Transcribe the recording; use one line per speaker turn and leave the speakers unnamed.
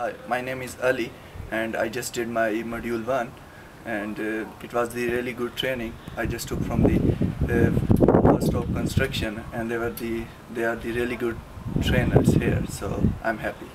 Hi, my name is Ali and I just did my module 1 and uh, it was the really good training I just took from the uh, first of construction and they were the they are the really good trainers here so I'm happy.